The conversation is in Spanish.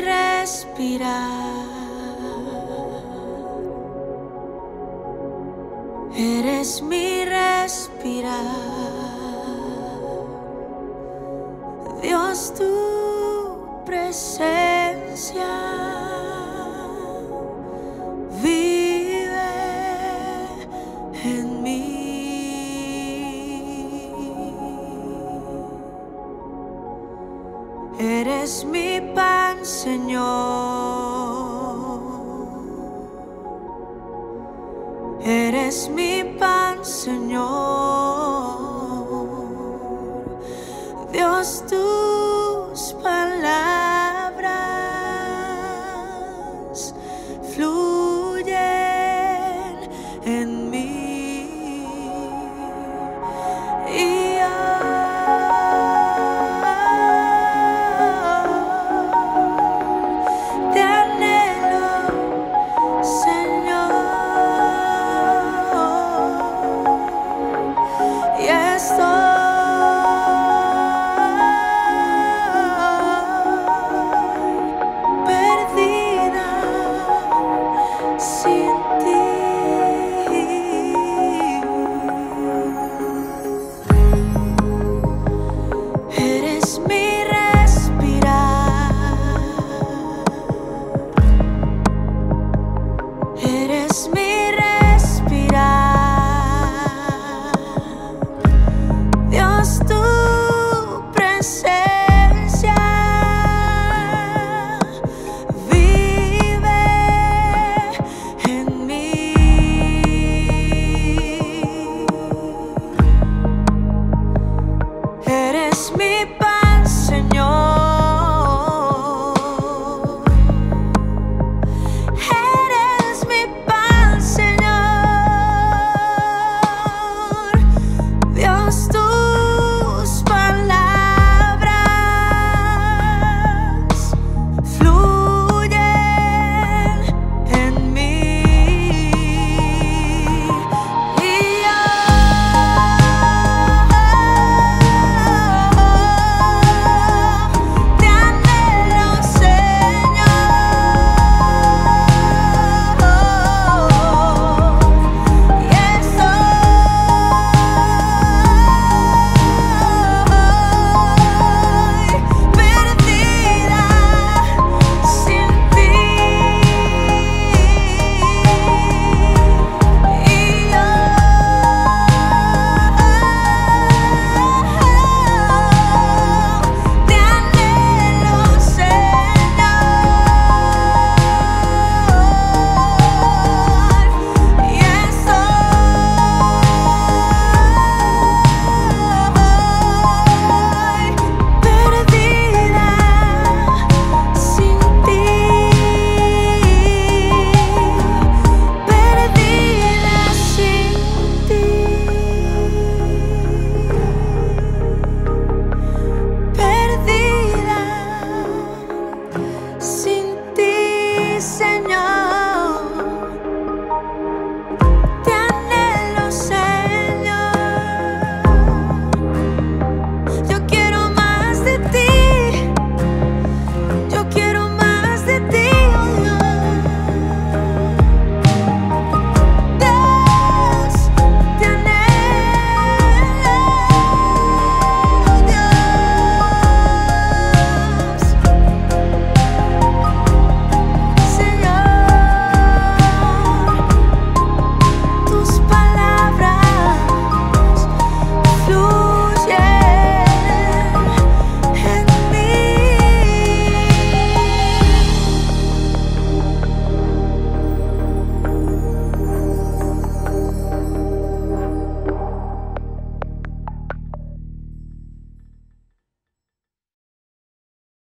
respirar. Eres mi respirar. Dios, tu presencia vive en mí. Eres mi pan, Señor. Eres mi pan, Señor. Dios, tus